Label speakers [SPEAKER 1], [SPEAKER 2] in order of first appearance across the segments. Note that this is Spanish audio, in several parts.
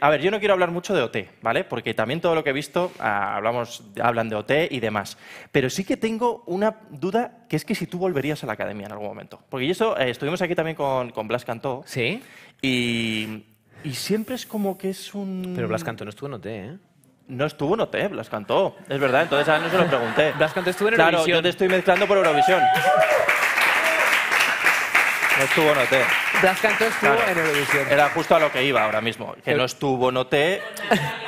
[SPEAKER 1] a ver, yo no quiero hablar mucho de OT, ¿vale? Porque también todo lo que he visto, ah, hablamos, hablan de OT y demás. Pero sí que tengo una duda, que es que si tú volverías a la academia en algún momento. Porque y eso, eh, estuvimos aquí también con, con Blas Cantó.
[SPEAKER 2] ¿Sí?
[SPEAKER 1] Y, y siempre es como que es un...
[SPEAKER 2] Pero Blas Cantó no estuvo en OT, ¿eh?
[SPEAKER 1] No estuvo en OT, Blas Cantó. Es verdad, entonces a no se lo pregunté.
[SPEAKER 2] Blas Cantó estuvo en
[SPEAKER 1] Claro,
[SPEAKER 2] Eurovisión.
[SPEAKER 1] yo te estoy mezclando por Eurovisión. No estuvo en OT.
[SPEAKER 2] Blas Cantó estuvo
[SPEAKER 1] Claro.
[SPEAKER 2] en Eurovisión.
[SPEAKER 1] Era justo a lo que iba ahora mismo, que no estuvo, noté,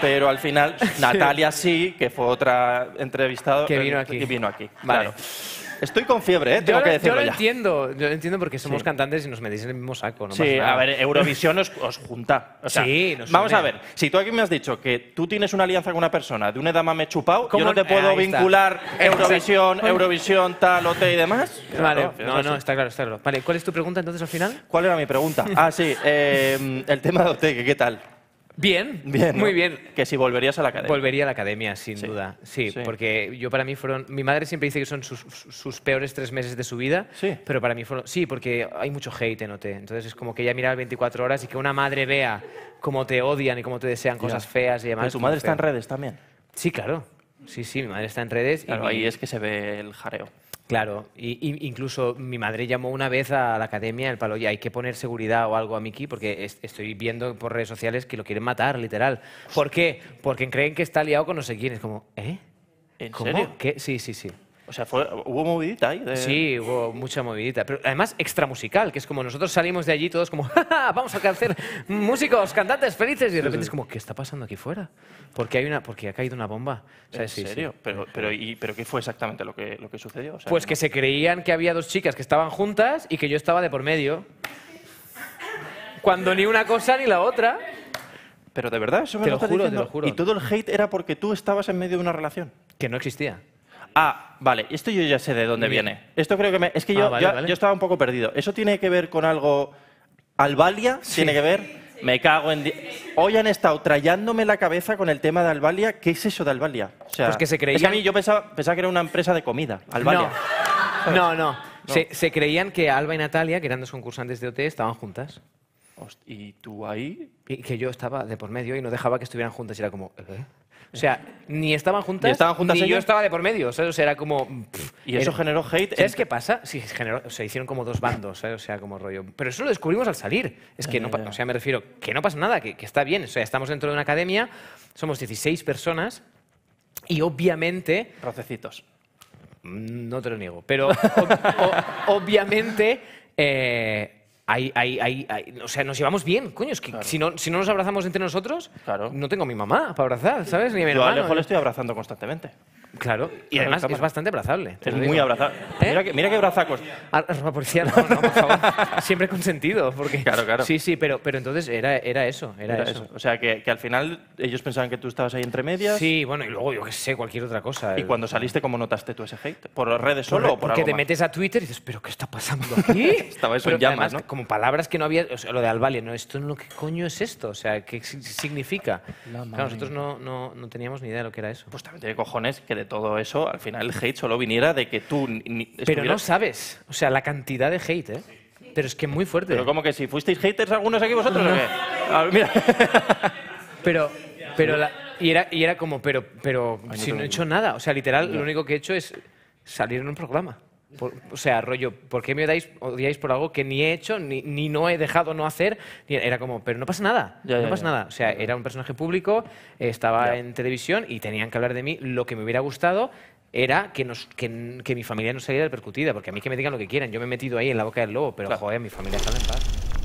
[SPEAKER 1] pero al final Natalia sí, que fue otra entrevistada
[SPEAKER 2] Que vino aquí.
[SPEAKER 1] Y vino aquí.
[SPEAKER 2] Vale.
[SPEAKER 1] Claro. Estoy con fiebre, ¿eh?
[SPEAKER 2] Yo,
[SPEAKER 1] tengo
[SPEAKER 2] lo-
[SPEAKER 1] que
[SPEAKER 2] yo
[SPEAKER 1] decirlo
[SPEAKER 2] lo
[SPEAKER 1] ya.
[SPEAKER 2] entiendo, yo lo entiendo porque somos
[SPEAKER 1] Sí.
[SPEAKER 2] cantantes y nos metéis en el mismo saco. No
[SPEAKER 1] Sí, a ver, Eurovisión os, os junta. O sea,
[SPEAKER 2] Sí, nos
[SPEAKER 1] vamos
[SPEAKER 2] une.
[SPEAKER 1] a ver, si tú aquí me has dicho que tú tienes una alianza con una persona de un edamame chupado, yo
[SPEAKER 2] ¿Cómo?
[SPEAKER 1] no te puedo
[SPEAKER 2] está.
[SPEAKER 1] vincular. Eurovisión, Eurovisión, tal, OT y demás.
[SPEAKER 2] Vale,
[SPEAKER 1] Claro,
[SPEAKER 2] no, no,
[SPEAKER 1] así.
[SPEAKER 2] está claro, está claro. Vale, ¿cuál es tu pregunta entonces al final?
[SPEAKER 1] ¿Cuál era mi pregunta? Ah, sí, eh, el tema de OT, que ¿qué tal?
[SPEAKER 2] Bien,
[SPEAKER 1] Bien, ¿no?
[SPEAKER 2] muy bien.
[SPEAKER 1] Que si volverías a la academia.
[SPEAKER 2] Volvería a la academia, sin
[SPEAKER 1] Sí.
[SPEAKER 2] duda. Sí,
[SPEAKER 1] Sí.
[SPEAKER 2] porque yo para mí fueron... Mi madre siempre dice que son sus, sus peores tres meses de su vida,
[SPEAKER 1] Sí.
[SPEAKER 2] pero para mí fueron... Sí, porque hay mucho hate en OT. Entonces es como que ella mira 24 horas y que una madre vea cómo te odian y cómo te desean cosas feas y demás.
[SPEAKER 1] Pero tu madre está en redes también.
[SPEAKER 2] Sí, claro. Sí, sí, mi madre está en redes.
[SPEAKER 1] Claro,
[SPEAKER 2] y mi-
[SPEAKER 1] ahí es que se ve el jareo.
[SPEAKER 2] Claro, y, y incluso mi madre llamó una vez a la academia el palo, oye, hay que poner seguridad o algo a Miki porque es- estoy viendo por redes sociales que lo quieren matar, literal. ¿Por qué? Porque creen que está liado con no sé quién. Es como, ¿eh?
[SPEAKER 1] ¿En
[SPEAKER 2] ¿Cómo?
[SPEAKER 1] serio?
[SPEAKER 2] ¿Qué? Sí, sí, sí.
[SPEAKER 1] O sea, fue- hubo movidita ahí. de-
[SPEAKER 2] Sí, hubo mucha movidita. Pero además extra musical, que es como nosotros salimos de allí todos como, "Ja, ja, vamos a hacer músicos, cantantes felices. Y de repente es como, ¿qué está pasando aquí fuera? Porque, hay una, porque ha caído una bomba. O sea,
[SPEAKER 1] ¿En
[SPEAKER 2] sí,
[SPEAKER 1] serio? Pero, pero, y, ¿Pero qué fue exactamente lo que, lo que sucedió? O sea,
[SPEAKER 2] Pues que se creían que había dos chicas que estaban juntas y que yo estaba de por medio. Cuando ni una cosa ni la otra.
[SPEAKER 1] Pero de verdad, eso me
[SPEAKER 2] Te
[SPEAKER 1] lo
[SPEAKER 2] lo juro, te lo juro.
[SPEAKER 1] Y todo el hate era porque tú estabas en medio de una relación.
[SPEAKER 2] Que no existía.
[SPEAKER 1] Ah, vale, esto yo ya sé de dónde
[SPEAKER 2] Bien.
[SPEAKER 1] viene. Esto creo que me... Es que yo,
[SPEAKER 2] Ah, vale,
[SPEAKER 1] yo,
[SPEAKER 2] vale.
[SPEAKER 1] yo estaba un poco perdido. ¿Eso tiene que ver con algo... ¿Albalia? ¿Tiene que ver? Me cago en... di- Hoy han estado trayándome la cabeza con el tema de Albalia. ¿Qué es eso de Albalia? O sea,
[SPEAKER 2] Pues que se
[SPEAKER 1] Es que a
[SPEAKER 2] creían-
[SPEAKER 1] mí yo pensaba, pensaba que era una empresa de comida, Albalia.
[SPEAKER 2] No, no. no. Se, se creían que Alba y Natalia, que eran dos concursantes de OT, estaban juntas.
[SPEAKER 1] ¿Y tú ahí?
[SPEAKER 2] Y que yo estaba de por medio y no dejaba que estuvieran juntas. Y era como, ¿eh? O sea, ni estaban juntas,
[SPEAKER 1] ¿Ni estaban juntas
[SPEAKER 2] ni yo estaba de por medio. ¿sabes? O sea, era como... pff,
[SPEAKER 1] ¿Y eso
[SPEAKER 2] era-
[SPEAKER 1] generó hate?
[SPEAKER 2] ¿Sabes
[SPEAKER 1] en-
[SPEAKER 2] qué pasa? Sí, generó, o sea, hicieron como dos bandos, ¿sabes? O sea, como rollo. Pero eso lo descubrimos al salir. Es que no, o sea, me refiero que no pasa nada, que, que está bien. O sea, estamos dentro de una academia, somos 16 personas y obviamente,
[SPEAKER 1] Rocecitos.
[SPEAKER 2] mm, no te lo niego, pero ob- obviamente eh, hay, hay- hay- hay- o sea, nos llevamos bien, coño, es que si, no, si no nos abrazamos entre nosotros,
[SPEAKER 1] Claro.
[SPEAKER 2] no tengo a mi mamá para abrazar, ¿sabes? Ni a mi
[SPEAKER 1] Yo a
[SPEAKER 2] hermano.
[SPEAKER 1] Alejo le estoy abrazando constantemente.
[SPEAKER 2] Claro, y
[SPEAKER 1] Claro,
[SPEAKER 2] además es bastante abrazable.
[SPEAKER 1] Es muy abrazado.
[SPEAKER 2] ¿Eh?
[SPEAKER 1] Mira, que, mira qué brazacos.
[SPEAKER 2] Ah, Ropa policía, no, no, por favor. Siempre con sentido. Porque...
[SPEAKER 1] Claro, claro.
[SPEAKER 2] Sí, sí, pero, pero entonces era, era eso. Era,
[SPEAKER 1] Era
[SPEAKER 2] eso.
[SPEAKER 1] eso. O sea, que, que al final ellos pensaban que tú estabas ahí entre medias.
[SPEAKER 2] Sí, bueno, y luego yo qué sé, cualquier otra cosa.
[SPEAKER 1] ¿Y cuando saliste, cómo notaste tú ese hate? ¿Por redes
[SPEAKER 2] Por-
[SPEAKER 1] solo o por
[SPEAKER 2] porque
[SPEAKER 1] algo
[SPEAKER 2] te
[SPEAKER 1] más?
[SPEAKER 2] metes a Twitter y dices, ¿pero qué está pasando aquí?
[SPEAKER 1] Estaba eso en llamas,
[SPEAKER 2] además,
[SPEAKER 1] ¿no?
[SPEAKER 2] Como palabras que no había. O sea, lo de Albalia, ¿no? Esto no, ¿qué coño es esto? O sea, ¿qué si- significa?
[SPEAKER 1] La
[SPEAKER 2] Claro, nosotros no, no, no teníamos ni idea de lo que era eso.
[SPEAKER 1] Pues también tiene cojones que de todo eso, al final el hate solo viniera de que tú ni-
[SPEAKER 2] pero no sabes. O sea, la cantidad de hate, ¿eh? Pero es que muy fuerte.
[SPEAKER 1] Pero como que si fuisteis haters algunos aquí vosotros o qué? A ver, mira.
[SPEAKER 2] Pero, pero la- y, era, y era como, pero, pero
[SPEAKER 1] no
[SPEAKER 2] si no he hecho nada. O sea, literal, lo único que he hecho es salir en un programa. Por- o sea, rollo, ¿por qué me odiáis, odiáis por algo que ni he hecho, ni, ni no he dejado no hacer? Ni- era como, pero no pasa nada,
[SPEAKER 1] Ya,
[SPEAKER 2] no
[SPEAKER 1] ya,
[SPEAKER 2] pasa
[SPEAKER 1] ya.
[SPEAKER 2] nada. O sea, era un personaje público, estaba en televisión y tenían que hablar de mí. Lo que me hubiera gustado era que, nos, que, que mi familia no saliera repercutida, porque a mí que me digan lo que quieran. Yo me he metido ahí en la boca del lobo, pero
[SPEAKER 1] Claro.
[SPEAKER 2] joder, mi familia está en paz.